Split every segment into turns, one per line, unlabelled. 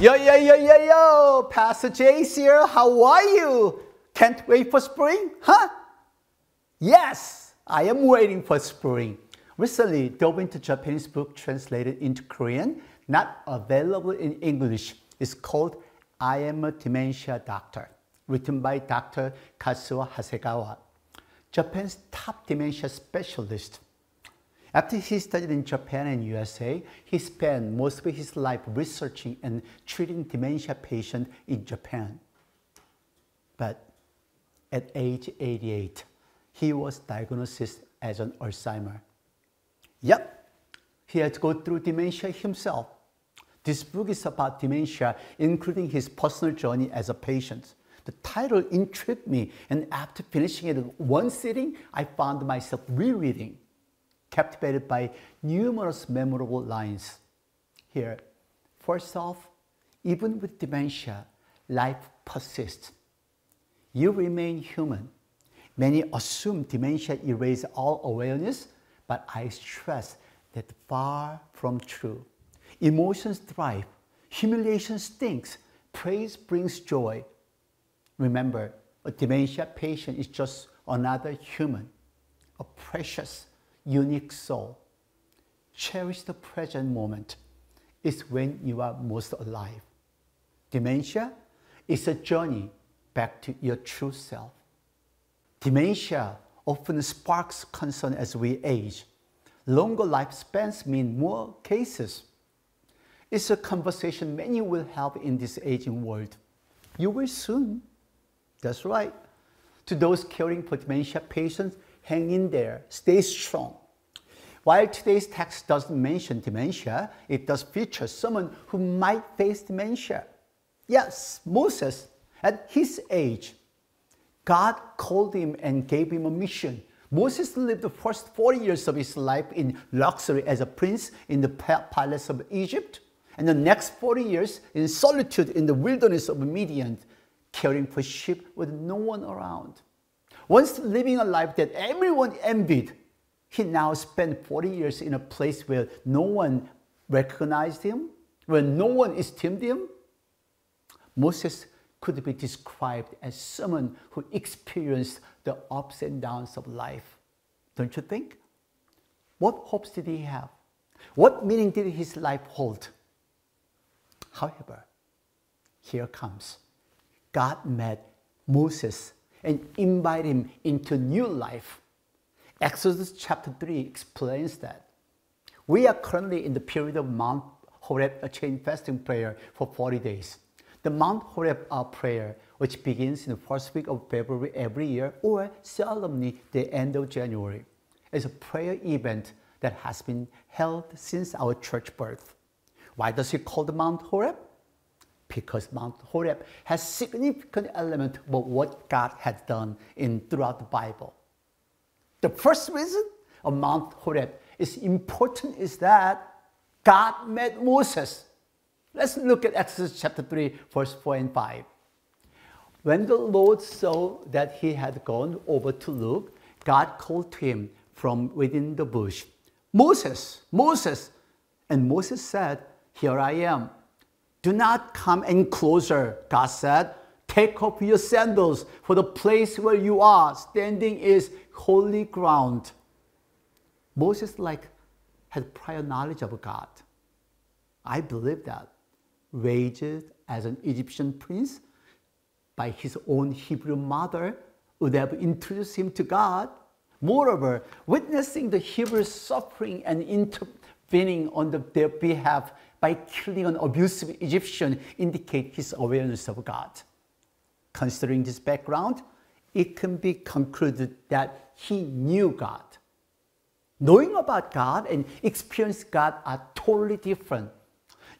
Yo, yo, yo, yo, yo, Pastor Jey here. How are you? Can't wait for spring, huh? Yes, I am waiting for spring. Recently, dove into Japanese book translated into Korean, not available in English. It's called I Am a Dementia Doctor, written by Dr. Kazuo Hasegawa, Japan's top dementia specialist. After he studied in Japan and USA, he spent most of his life researching and treating dementia patients in Japan. But at age 88, he was diagnosed as an Alzheimer. Yep, he had to go through dementia himself. This book is about dementia, including his personal journey as a patient. The title intrigued me, and after finishing it in one sitting, I found myself rereading captivated by numerous memorable lines. Here, first off, even with dementia, life persists. You remain human. Many assume dementia erases all awareness, but I stress that far from true. Emotions thrive, humiliation stinks, praise brings joy. Remember, a dementia patient is just another human, a precious, unique soul. Cherish the present moment. It's when you are most alive. Dementia is a journey back to your true self. Dementia often sparks concern as we age. Longer lifespans mean more cases. It's a conversation many will have in this aging world. You will soon. That's right. To those caring for dementia patients, hang in there, stay strong. While today's text doesn't mention dementia, it does feature someone who might face dementia. Yes, Moses, at his age, God called him and gave him a mission. Moses lived the first 40 years of his life in luxury as a prince in the palace of Egypt, and the next 40 years in solitude in the wilderness of Midian, caring for sheep with no one around. Once living a life that everyone envied, he now spent 40 years in a place where no one recognized him, where no one esteemed him. Moses could be described as someone who experienced the ups and downs of life. Don't you think? What hopes did he have? What meaning did his life hold? However, here comes. God met Moses and invited him into new life. Exodus chapter 3 explains that. We are currently in the period of Mount Horeb a chain fasting prayer for 40 days. The Mount Horeb prayer, which begins in the first week of February every year or solemnly the end of January, is a prayer event that has been held since our church birth. Why does he call it called Mount Horeb? Because Mount Horeb has significant element of what God has done in throughout the Bible. The first reason of Mount Horeb is important is that God met Moses. Let's look at Exodus chapter 3, verse 4 and 5. When the Lord saw that he had gone over to look, God called to him from within the bush, Moses, Moses. And Moses said, Here I am. Do not come any closer, God said. Take off your sandals, for the place where you are standing is holy ground. Moses like had prior knowledge of God. I believe that. Raised as an Egyptian prince by his own Hebrew mother would have introduced him to God. Moreover, witnessing the Hebrews suffering and intervening on the, their behalf by killing an abusive Egyptian indicate his awareness of God. Considering this background, it can be concluded that he knew God. Knowing about God and experiencing God are totally different.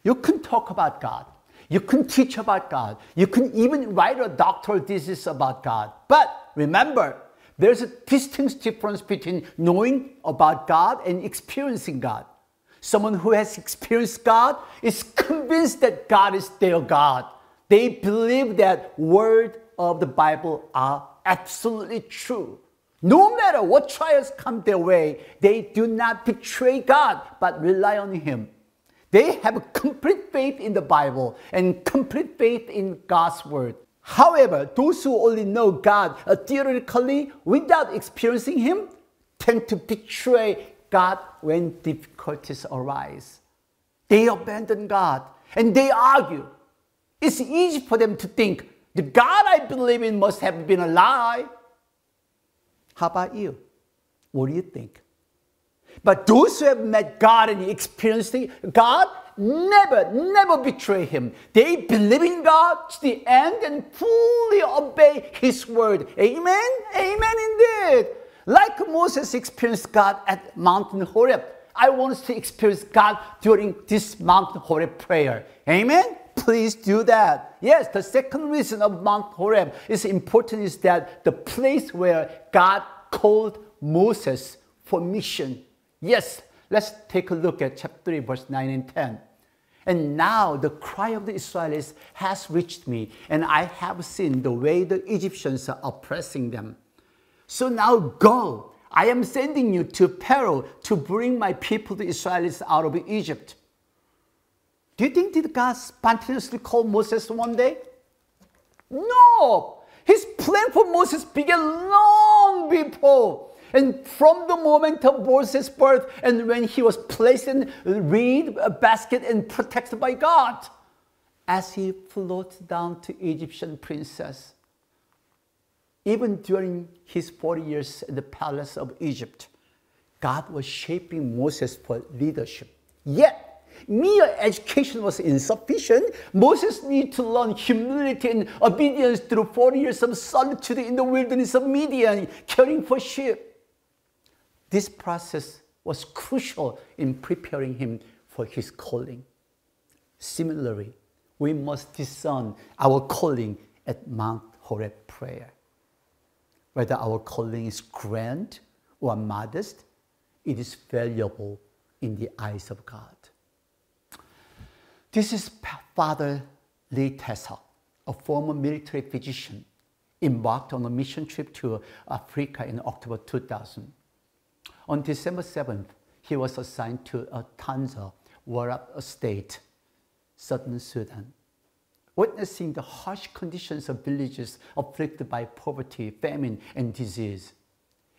You can talk about God. You can teach about God. You can even write a doctoral thesis about God. But remember, there's a distinct difference between knowing about God and experiencing God. Someone who has experienced God is convinced that God is their God. They believe that word of the Bible are absolutely true. No matter what trials come their way, they do not betray God, but rely on Him. They have complete faith in the Bible and complete faith in God's Word. However, those who only know God uh, theoretically without experiencing Him tend to betray God when difficulties arise. They abandon God and they argue. It's easy for them to think the God I believe in must have been a lie. How about you? What do you think? But those who have met God and experienced God never, never betray Him. They believe in God to the end and fully obey His word. Amen? Amen indeed. Like Moses experienced God at Mountain Horeb, I want us to experience God during this Mountain Horeb prayer. Amen? Please do that. Yes, the second reason of Mount Horeb is important is that the place where God called Moses for mission. Yes, let's take a look at chapter 3, verse 9 and 10. And now the cry of the Israelites has reached me, and I have seen the way the Egyptians are oppressing them. So now go. I am sending you to Pharaoh to bring my people, the Israelites, out of Egypt. Do you think did God spontaneously call Moses one day? No! His plan for Moses began long before. And from the moment of Moses' birth and when he was placed in a reed basket and protected by God, as he floated down to Egyptian princess, even during his 40 years in the palace of Egypt, God was shaping Moses for leadership. Yet, mere education was insufficient. Moses needed to learn humility and obedience through 40 years of solitude in the wilderness of Midian, caring for sheep. This process was crucial in preparing him for his calling. Similarly, we must discern our calling at Mount Horeb prayer. Whether our calling is grand or modest, it is valuable in the eyes of God. This is Father Lee Tae-seok, a former military physician, embarked on a mission trip to Africa in October 2000. On December 7th, he was assigned to a Tanza, Warrap state, southern Sudan. Witnessing the harsh conditions of villages afflicted by poverty, famine, and disease.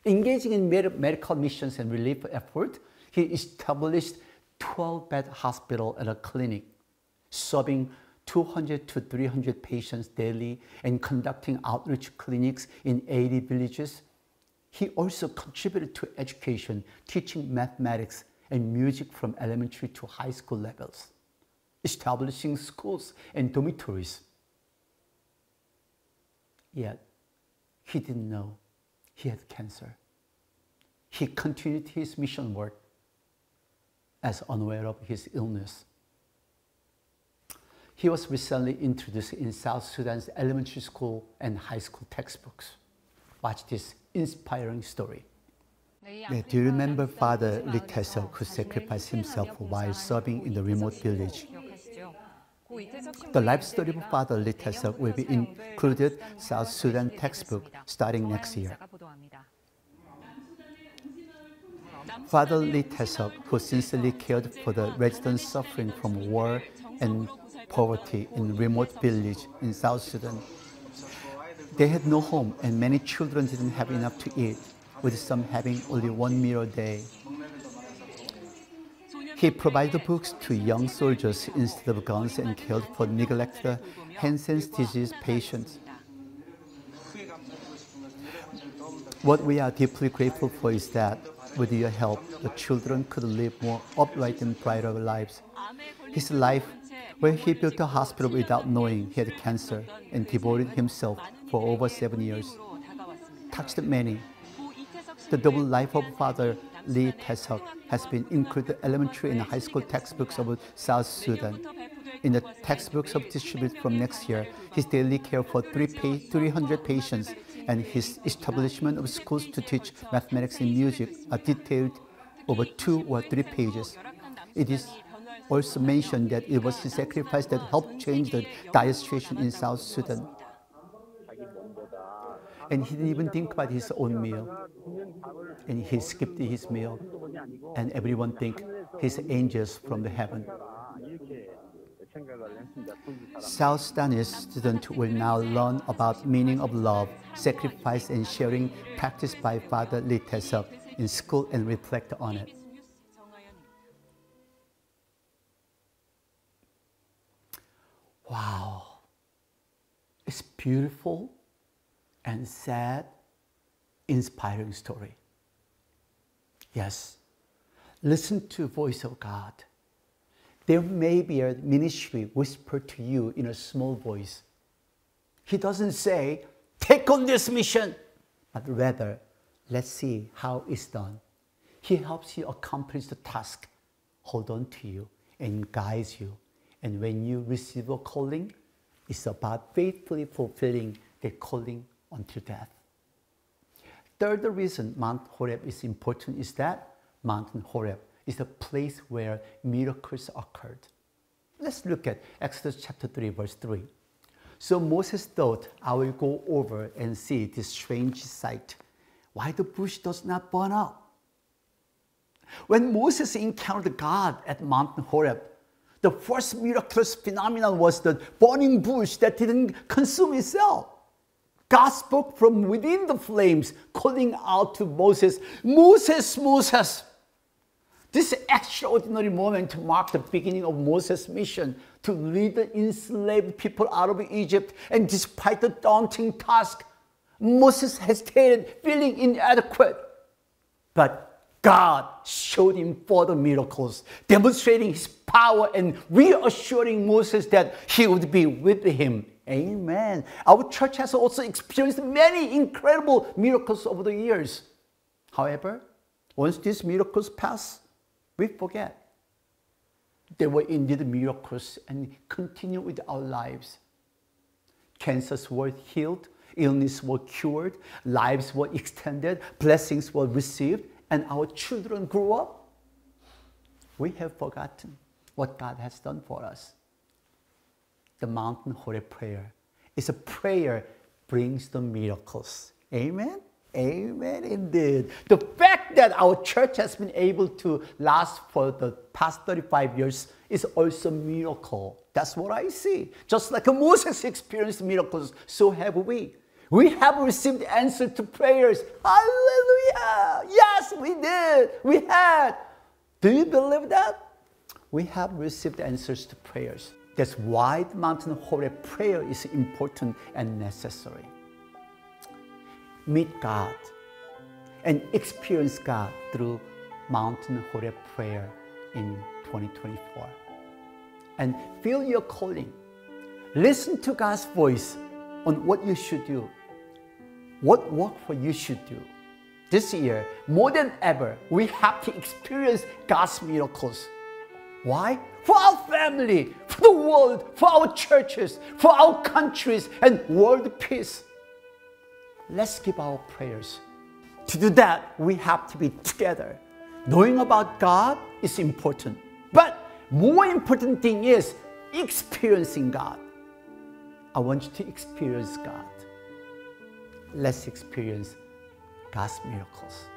Engaging in medical missions and relief efforts, he established 12-bed hospital and a clinic, serving 200 to 300 patients daily and conducting outreach clinics in 80 villages he also contributed to education, teaching mathematics and music from elementary to high school levels, establishing schools and dormitories. Yet, he didn't know he had cancer. He continued his mission work as unaware of his illness. He was recently introduced in South Sudan's elementary school and high school textbooks. Watch this inspiring story. Yeah, do you remember Father Lee Tae-seok who sacrificed himself while serving in the remote village? The life story of Father Lee Tae-seok will be included South Sudan textbook starting next year. Father Lee Tae-seok, who sincerely cared for the residents suffering from war and poverty in remote village in South Sudan, they had no home and many children didn't have enough to eat, with some having only one meal a day. He provided books to young soldiers instead of guns and cared for neglected Hansen's disease patients. What we are deeply grateful for is that, with your help, the children could live more upright and brighter lives. His life, where he built a hospital without knowing he had cancer and devoted himself for over seven years, touched many. The double life of Father Lee Tae-seok has been included in elementary and high school textbooks of South Sudan. In the textbooks of distributed from next year, his daily care for 300 patients and his establishment of schools to teach mathematics and music are detailed over two or three pages. It is also mentioned that it was his sacrifice that helped change the dire situation in South Sudan and he didn't even think about his own meal. And he skipped his meal. And everyone think he's angels from the heaven. South Sudanese students will now learn about meaning of love, sacrifice, and sharing practiced by Father Lee Tae-seok in school and reflect on it. Wow, it's beautiful and sad, inspiring story. Yes, listen to the voice of God. There may be a ministry whispered to you in a small voice. He doesn't say, take on this mission, but rather, let's see how it's done. He helps you accomplish the task, hold on to you, and guides you. And when you receive a calling, it's about faithfully fulfilling the calling until death. Third reason Mount Horeb is important is that Mount Horeb is the place where miracles occurred. Let's look at Exodus chapter 3, verse 3. So Moses thought, I will go over and see this strange sight, why the bush does not burn up. When Moses encountered God at Mount Horeb, the first miraculous phenomenon was the burning bush that didn't consume itself. God spoke from within the flames, calling out to Moses, Moses, Moses. This extraordinary moment marked the beginning of Moses' mission to lead the enslaved people out of Egypt. And despite the daunting task, Moses hesitated, feeling inadequate. But God showed him further miracles, demonstrating his power and reassuring Moses that he would be with him. Amen. Our church has also experienced many incredible miracles over the years. However, once these miracles pass, we forget. They were indeed miracles and continue with our lives. Cancers were healed, illness were cured, lives were extended, blessings were received, and our children grew up, we have forgotten what God has done for us. The mountain Horeb prayer is a prayer brings the miracles. Amen? Amen indeed. The fact that our church has been able to last for the past 35 years is also a miracle. That's what I see. Just like Moses experienced miracles, so have we. We have received answer to prayers. Hallelujah. Yes, we did. We had. Do you believe that? We have received answers to prayers. That's why the mountain Horeb prayer is important and necessary. Meet God and experience God through mountain Horeb prayer in 2024. And feel your calling. Listen to God's voice on what you should do what work for you should do. This year, more than ever, we have to experience God's miracles. Why? For our family, for the world, for our churches, for our countries, and world peace. Let's keep our prayers. To do that, we have to be together. Knowing about God is important, but more important thing is experiencing God. I want you to experience God let's experience God's miracles.